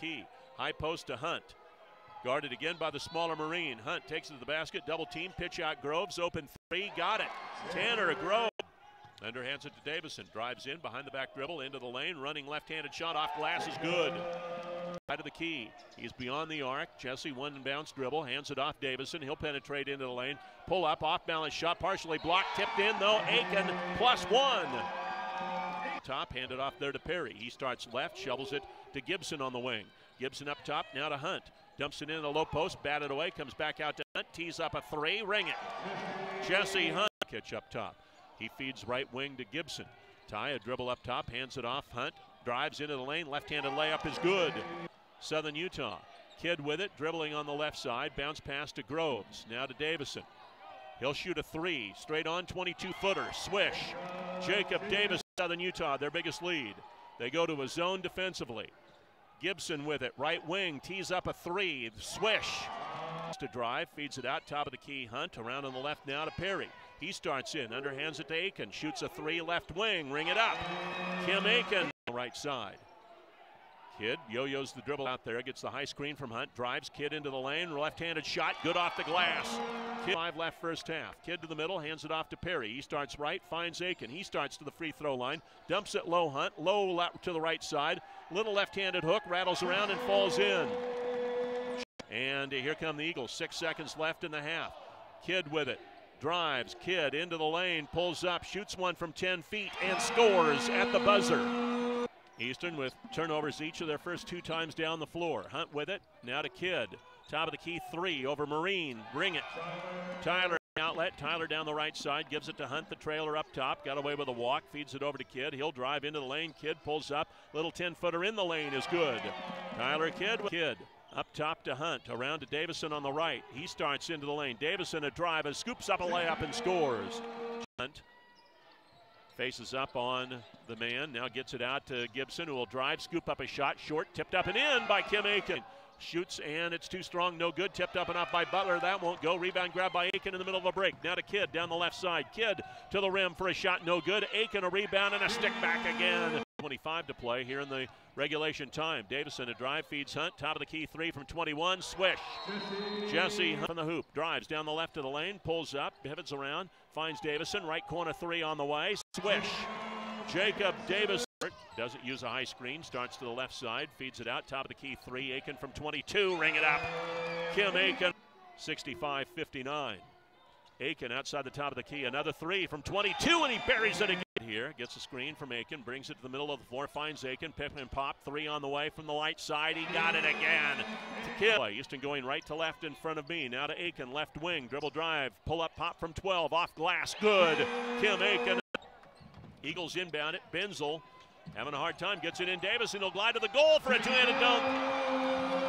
key. High post to Hunt. Guarded again by the smaller Marine. Hunt takes it to the basket, double team, pitch out Groves, open three, got it. Tanner Groves. Underhands it to Davison, drives in behind the back dribble into the lane, running left-handed shot off glass is good. Side of the key, he's beyond the arc. Jesse one bounce dribble, hands it off Davison. He'll penetrate into the lane, pull up, off balance shot, partially blocked, tipped in though. Aiken plus one. Top handed off there to Perry. He starts left, shovels it to Gibson on the wing. Gibson up top, now to Hunt. Dumps it in the low post, batted away, comes back out to Hunt, tees up a three, ring it. Jesse Hunt, catch up top. He feeds right wing to Gibson. Ty a dribble up top, hands it off. Hunt drives into the lane, left-handed layup is good. Southern Utah. Kidd with it, dribbling on the left side, bounce pass to Groves. Now to Davison. He'll shoot a three, straight on 22 footer, swish. Jacob Davison, Southern Utah, their biggest lead. They go to a zone defensively. Gibson with it, right wing, tees up a three, swish. To drive, feeds it out, top of the key, Hunt, around on the left now to Perry. He starts in, underhands it to Aiken, shoots a three, left wing, ring it up. Kim Aiken, right side. Kidd yo-yos the dribble out there, gets the high screen from Hunt, drives Kidd into the lane, left-handed shot, good off the glass. Kidd five left first half. Kidd to the middle, hands it off to Perry. He starts right, finds Aiken. He starts to the free throw line, dumps it low Hunt, low to the right side, little left-handed hook, rattles around and falls in. And here come the Eagles, six seconds left in the half. Kidd with it, drives, Kidd into the lane, pulls up, shoots one from 10 feet, and scores at the buzzer. Eastern with turnovers each of their first two times down the floor. Hunt with it, now to Kidd. Top of the key three over Marine, bring it. Tyler outlet, Tyler down the right side, gives it to Hunt, the trailer up top, got away with a walk, feeds it over to Kidd. He'll drive into the lane, Kidd pulls up, little 10 footer in the lane is good. Tyler Kidd with Kidd. Up top to Hunt, around to Davison on the right. He starts into the lane. Davison a drive and scoops up a layup and scores. Hunt faces up on the man. Now gets it out to Gibson, who will drive, scoop up a shot, short, tipped up and in by Kim Aiken. Shoots and it's too strong, no good. Tipped up and off by Butler. That won't go. Rebound grab by Aiken in the middle of a break. Now to Kidd down the left side. Kidd to the rim for a shot, no good. Aiken a rebound and a stick back again. 25 to play here in the regulation time. Davison a drive feeds Hunt. Top of the key three from 21. Swish. Jesse Hunt on the hoop. Drives down the left of the lane. Pulls up. Pivots around. Finds Davison. Right corner three on the way. Swish. Jacob Davis doesn't use a high screen. Starts to the left side. Feeds it out. Top of the key three. Aiken from 22. Ring it up. Kim Aiken. 65 59. Aiken outside the top of the key. Another three from 22, and he buries it again. Here gets a screen from Aiken, brings it to the middle of the floor, finds Aiken, pick and pop, three on the way from the light side. He got it again. To Kill. Eastern going right to left in front of me. Now to Aiken, left wing, dribble drive, pull up, pop from 12, off glass, good. Kim Aiken. Eagles inbound it. Benzel having a hard time, gets it in. Davis, and he'll glide to the goal for a two-handed dunk.